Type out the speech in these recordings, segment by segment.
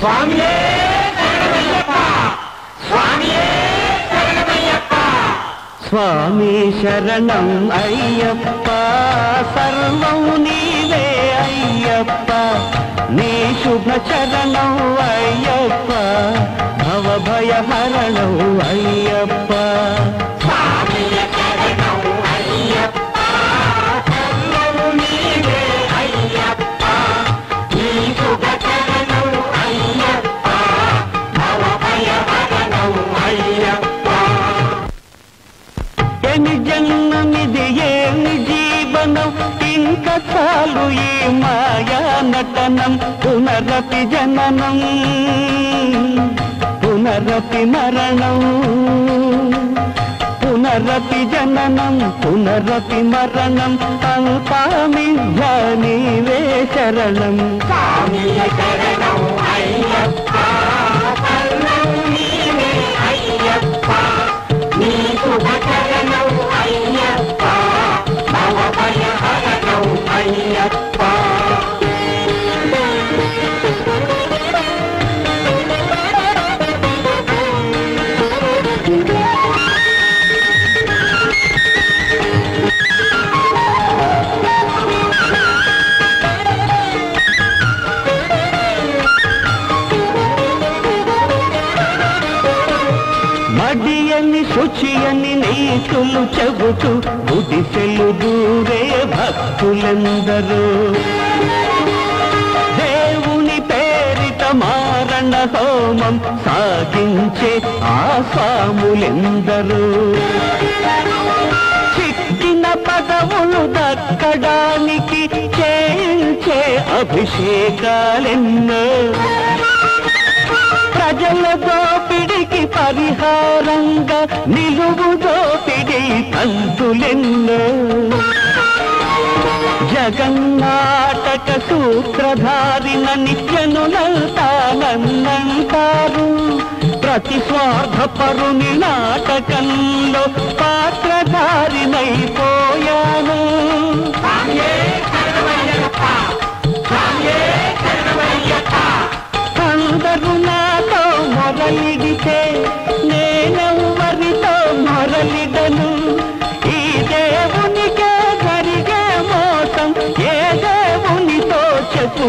స్వామియే స్వామి శరణం అయ్యప్ప! సర్వం నీవే అయ్యప్ప! నీ శుభ చరణం ఎని జన్మమిది ఏమి జీవనం? ఇంక చాలు ఈ మాయా నటనం. పునరపి జననం. పునరపి మరణం. పునరపి జననం పునరపి మరణం. అంతా మిథ్యా నీవే శరణం. మడియని శుచియని నీతులు చెబుతూ బుదిసెలు దూరే భక్తులందరూ. దేవుని పేరిత మారణ హోమం సాగించే ఆ స్వాములెందరూ చిక్కిన పదవులు దక్కడానికి చేయించే అభిషేకాలెన్నో. ప్రజల దోపిడి దోపిడికి పరిహారంగా నిలువు దోపిడి పంతులెన్నో. జగన్నాటక సూత్రధారిన నిత్యనులంతానంటారు ప్రతి స్వార్థపరుని నాటకంలో పా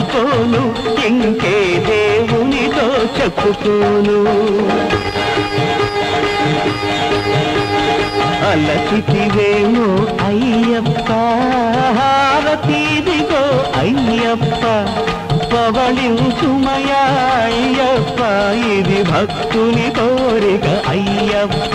చెప్పుకోను ఇంకే దేవునితో చెప్పుకోను అలచితివేమో అయ్యప్ప హారతీదిగో అయ్యప్ప పవళించుమయా అయ్యప్ప ఇది భక్తుని కోరిక అయ్యప్ప.